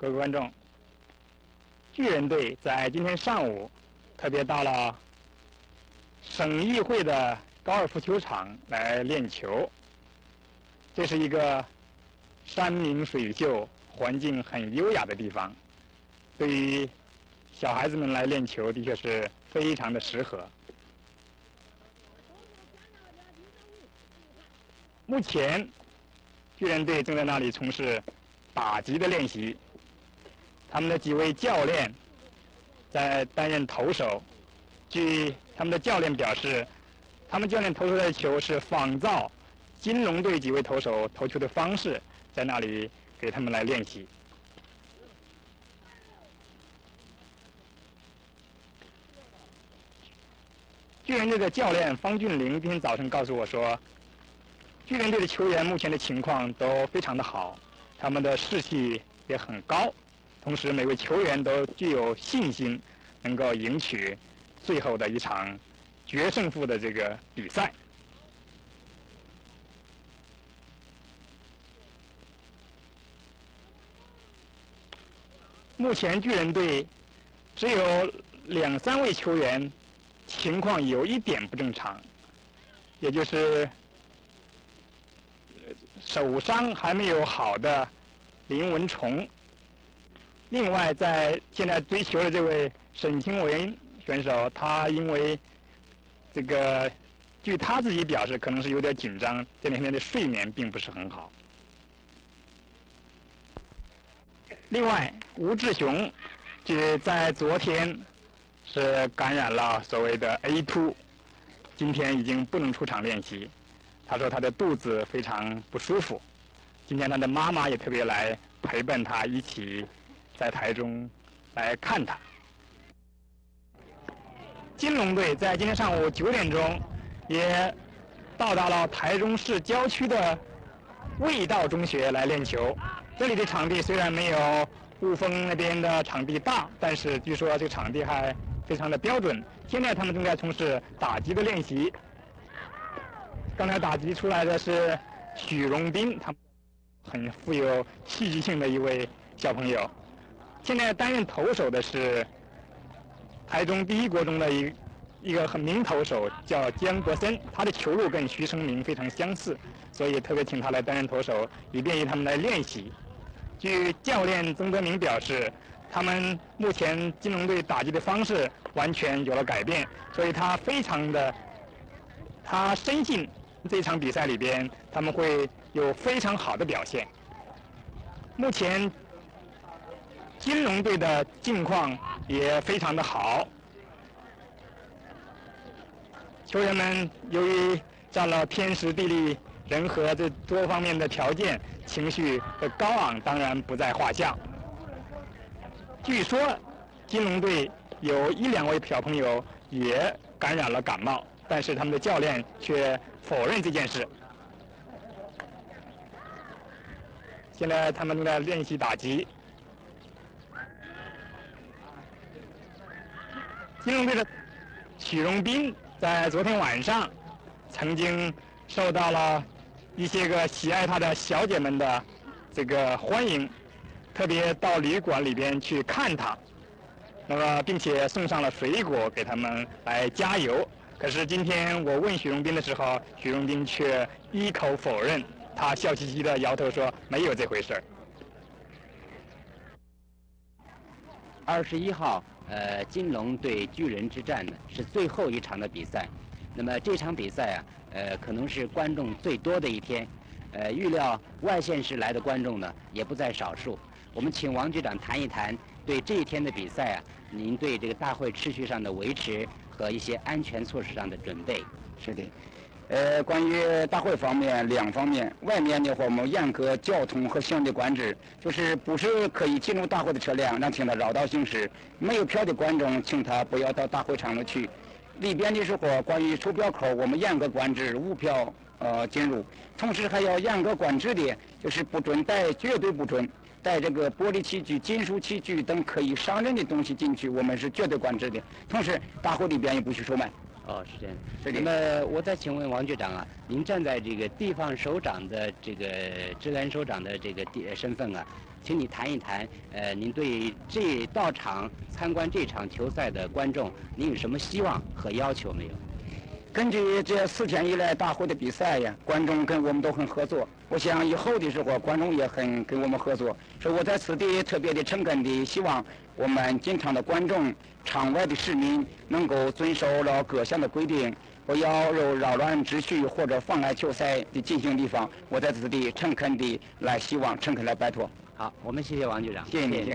各位观众，巨人队在今天上午特别到了省议会的高尔夫球场来练球。这是一个山明水秀、环境很优雅的地方，对于小孩子们来练球的确是非常的适合。目前，巨人队正在那里从事打击的练习。他们的几位教练在担任投手。据他们的教练表示，他们教练投出来的球是仿照金龙队几位投手投球的方式，在那里给他们来练习。巨人队的教练方俊林今天早晨告诉我说，巨人队的球员目前的情况都非常的好，他们的士气也很高。同时，每位球员都具有信心，能够赢取最后的一场决胜负的这个比赛。目前巨人队只有两三位球员情况有一点不正常，也就是手伤还没有好的林文崇。另外，在现在追求的这位沈清文选手，他因为这个，据他自己表示，可能是有点紧张，这两天的睡眠并不是很好。另外，吴志雄，就在昨天是感染了所谓的 A 突今天已经不能出场练习。他说他的肚子非常不舒服，今天他的妈妈也特别来陪伴他一起。在台中来看他。金龙队在今天上午九点钟也到达了台中市郊区的味道中学来练球。这里的场地虽然没有雾峰那边的场地大，但是据说这个场地还非常的标准。现在他们正在从事打击的练习。刚才打击出来的是许荣斌，他很富有戏剧性的一位小朋友。现在担任投手的是台中第一国中的一一个很名投手，叫江国森。他的球路跟徐成明非常相似，所以特别请他来担任投手，以便于他们来练习。据教练曾德明表示，他们目前金龙队打击的方式完全有了改变，所以他非常的，他深信这场比赛里边他们会有非常好的表现。目前。金龙队的境况也非常的好，球员们由于占了天时地利人和这多方面的条件，情绪的高昂当然不在话下。据说金龙队有一两位小朋友也感染了感冒，但是他们的教练却否认这件事。现在他们正在练习打击。金龙队的许荣斌在昨天晚上曾经受到了一些个喜爱他的小姐们的这个欢迎，特别到旅馆里边去看他，那么并且送上了水果给他们来加油。可是今天我问许荣斌的时候，许荣斌却一口否认，他笑嘻嘻的摇头说没有这回事儿。二十一号。呃，金龙对巨人之战呢是最后一场的比赛，那么这场比赛啊，呃，可能是观众最多的一天，呃，预料外县市来的观众呢也不在少数。我们请王局长谈一谈对这一天的比赛啊，您对这个大会秩序上的维持和一些安全措施上的准备。是的。呃，关于大会方面，两方面，外面的话，我们严格交通和行的管制，就是不是可以进入大会的车辆，让请他绕道行驶。没有票的观众，请他不要到大会场里去。里边的时候，关于出票口，我们严格管制无票呃进入。同时还要严格管制的，就是不准带，绝对不准带这个玻璃器具、金属器具等可以伤人的东西进去，我们是绝对管制的。同时，大会里边也不许售卖。哦，是这样。那么，我再请问王局长啊，您站在这个地方首长的这个治安首长的这个地身份啊，请你谈一谈，呃，您对这到场参观这场球赛的观众，您有什么希望和要求没有？根据这四天以来大会的比赛呀，观众跟我们都很合作。我想以后的时候，观众也很跟我们合作。所以我在此地特别的诚恳的希望我们进场的观众、场外的市民能够遵守了各项的规定，不要有扰乱秩序或者妨碍球赛的进行地方。我在此地诚恳的来希望，诚恳来拜托。好，我们谢谢王局长。谢谢您。谢谢你